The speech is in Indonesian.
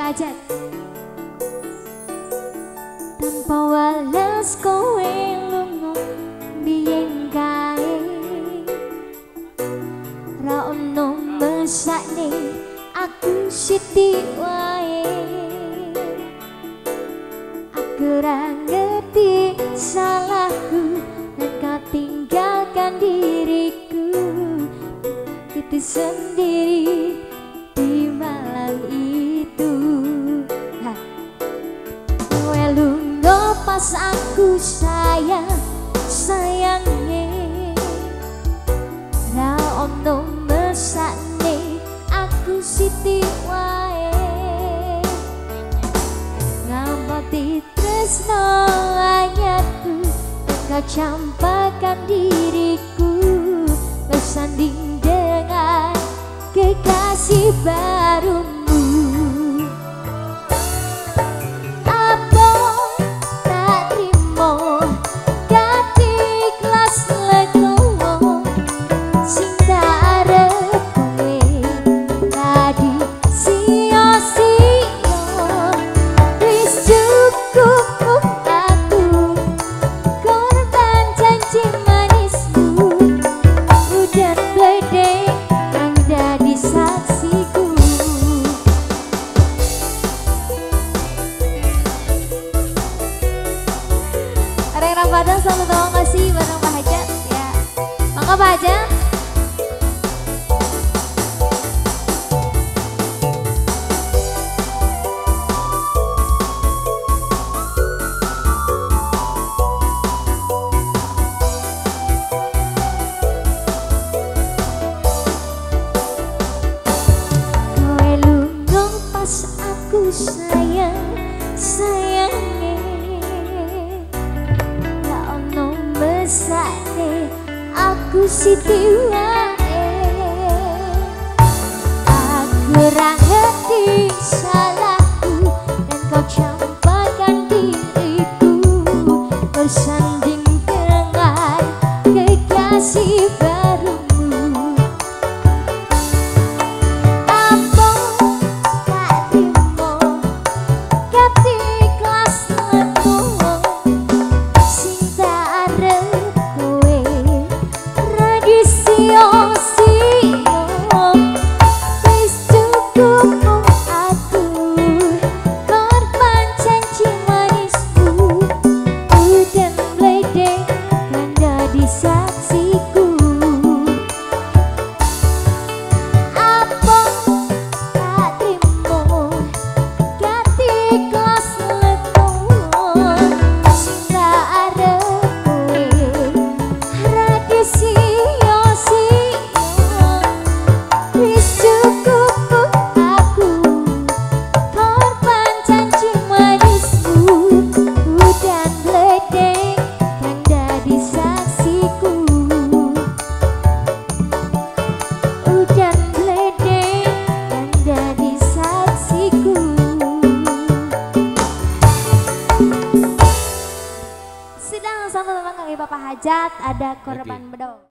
Hajat Tanpa walas kowe lunga biyen kae. Ra mesakne aku siti wae. Aku ra ngerti salahku dan kau tinggalkan diriku. Itu sendiri Lunga pas aku sayang sayangnya. Ra ono mesakne aku siti wae. Ngamati tresno anyarku Kau campakkan diriku Ramadan selalu terima kasih bareng Pak Hajat ya. Mangga Pak pas aku sayang sayangnya mesake aku siti wae Aku ra ngerti salahku dan kau campakkan diriku. Bersanding dengan kekasih Bapak Hajat Ada korban bedol